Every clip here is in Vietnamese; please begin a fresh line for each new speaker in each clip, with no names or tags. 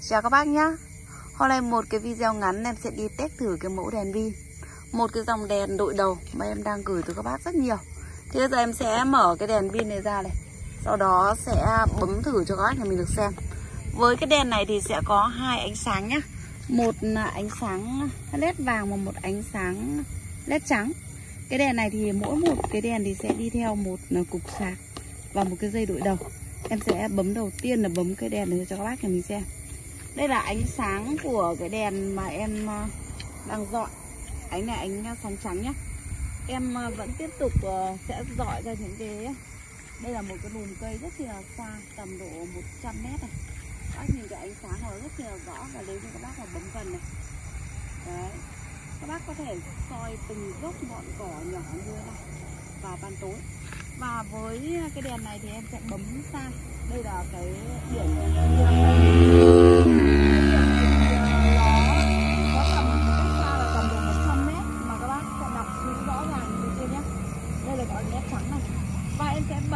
Chào các bác nhá. Hôm nay một cái video ngắn em sẽ đi test thử cái mẫu đèn pin. Một cái dòng đèn đội đầu mà em đang gửi tới các bác rất nhiều. Thì bây giờ em sẽ mở cái đèn pin này ra này. Sau đó sẽ bấm thử cho các bác nhà mình được xem. Với cái đèn này thì sẽ có hai ánh sáng nhá. Một là ánh sáng led vàng và một ánh sáng led trắng. Cái đèn này thì mỗi một cái đèn thì sẽ đi theo một à, cục sạc Và một cái dây đội đầu. Em sẽ bấm đầu tiên là bấm cái đèn này cho các bác nhà mình xem. Đây là ánh sáng của cái đèn mà em ờ, đang dọi. Ánh này ánh ờ, sáng trắng nhé Em ờ, vẫn tiếp tục sẽ dọi ra những cái, Đây là một cái bùn cây rất là xa, Tầm độ 100 mét này. Các bác nhìn cái ánh sáng nó rất là rõ Và nếu như các bác mà bấm gần này. Đấy. Các bác có thể soi từng gốc ngọn cỏ nhỏ như thế này Vào ban tối. Và với cái đèn này thì em sẽ bấm xa đây là cái điểm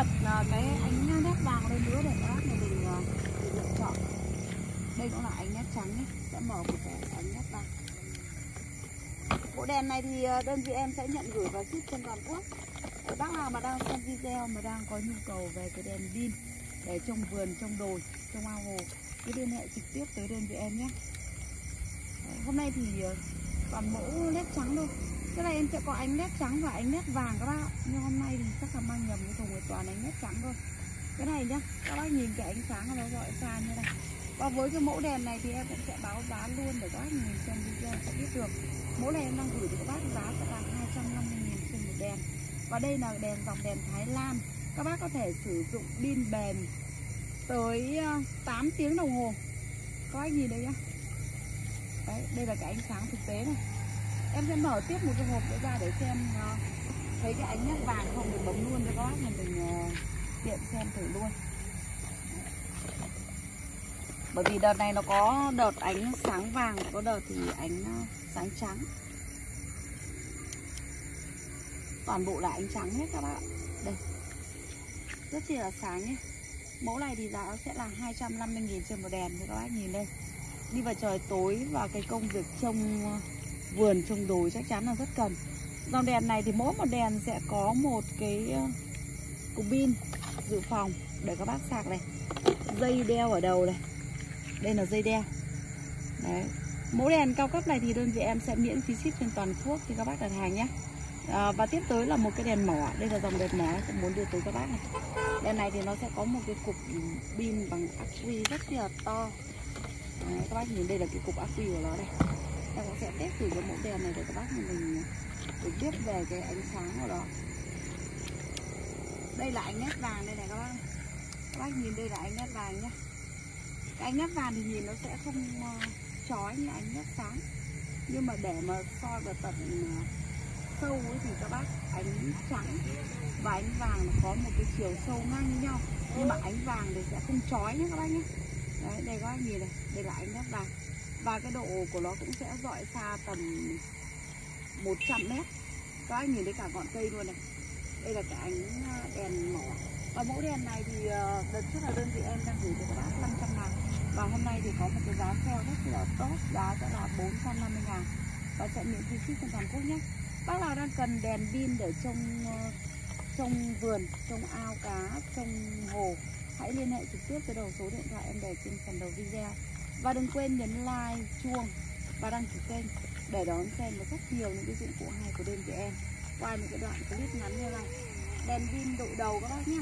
bật ờ, cái ánh nét vàng lên nữa để các bác ờ, mình lựa chọn. Đây cũng là ánh nét trắng nhé sẽ mở một cái ánh nét vàng. Bộ đèn này thì ờ, đơn vị em sẽ nhận gửi và ship trên toàn quốc. Các bác nào mà đang xem video mà đang có nhu cầu về cái đèn pin để trong vườn, trong đồi, trong ao hồ cứ liên hệ trực tiếp tới đơn vị em nhé. Hôm nay thì còn toàn mẫu led trắng thôi. Cái này em sẽ có ánh led trắng và ánh led vàng các bác ạ. Nhưng hôm nay thì chắc là mang nhầm cái thùng này toàn ánh led trắng thôi. Cái này nhá, các bác nhìn cái ánh sáng nó gọi xa như này. Và với cái mẫu đèn này thì em cũng sẽ báo giá luôn để các bác nhìn xem video sẽ biết được. Mẫu này em đang gửi cho các bác giá sẽ là 250.000 trên một đèn. Và đây là đèn dòng đèn Thái Lan. Các bác có thể sử dụng pin bền tới ờ, 8 tiếng đồng hồ. Các bác nhìn đây nhá. Đấy, đây là cái ánh sáng thực tế này. Em sẽ mở tiếp một cái hộp nữa ra để xem uh, thấy cái ánh nhắc vàng không? Được bấm luôn cho các bác mình uh, tiện xem thử luôn. Bởi vì đợt này nó có đợt ánh sáng vàng có đợt thì ánh uh, sáng trắng. Toàn bộ là ánh trắng hết các bạn đây. Rất chi là sáng nhé. Mẫu này thì giá sẽ là 250.000 trên một đèn thì các bác nhìn đây đi vào trời tối và cái công việc trông ờ, vườn trông đồi chắc chắn là rất cần. Dòng đèn này thì mỗi một đèn sẽ có một cái ờ, cục pin dự phòng để các bác sạc này. Dây đeo ở đầu này. Đây là dây đeo. Đấy. Mẫu đèn cao cấp này thì đơn vị em sẽ miễn phí ship trên toàn quốc khi các bác đặt hàng nhé. À, và tiếp tới là một cái đèn mỏ. Đây là dòng đèn mỏ sẽ muốn đưa tới các bác này. Đèn này thì nó sẽ có một cái cục ừ, pin bằng ắc quy rất là to. Đấy, các bác nhìn đây là cái cục ắc quy của nó đây. Em cũng sẽ test thử cái mẫu đèn này để các bác mình được biết về cái ánh sáng của nó. Đây là ánh nét vàng đây này các bác. Các bác nhìn đây là ánh nét vàng nhá. Cái ánh nét vàng thì nhìn nó sẽ không ờ, chói như ánh nét sáng. Nhưng mà để mà soi vào tận ờ, sâu ấy thì các bác ánh trắng và ánh vàng nó có một cái chiều sâu ngang như nhau. Nhưng mà ánh vàng thì sẽ không chói nhé các bác nhé đấy, đây các bác nhìn này đây? Là ánh nét vàng và cái độ của nó cũng sẽ dọi xa tầm 100 mét. Các anh nhìn thấy cả ngọn cây luôn này. Đây là cái ánh ờ, đèn mỏ. Và mẫu đèn này thì ờ, đợt trước là đơn vị em đang gửi cho các bác 500 ngàn. Và hôm nay thì có một cái giá sale rất là tốt. Giá sẽ là 450 ngàn. Và sẽ miễn phí ship trên toàn quốc nhé. Bác nào đang cần đèn pin để trông ờ, trong vườn, trong ao cá, trong hồ, hãy liên hệ trực tiếp với đầu số điện thoại em để trên phần đầu video. Và đừng quên nhấn like, chuông và đăng ký kênh để đón xem được rất nhiều những cái dụng cụ hay của đêm chị em qua những cái đoạn clip ngắn như này. Đèn pin đội đầu các bác nhé